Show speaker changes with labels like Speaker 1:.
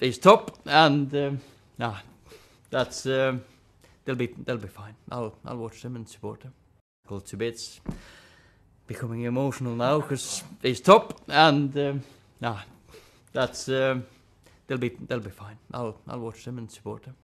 Speaker 1: he's top, and um, nah, that's um, they'll be they'll be fine. I'll I'll watch them and support them. Go to bits, becoming emotional now because he's top, and um, nah, that's um, they'll be they'll be fine. I'll I'll watch them and support them.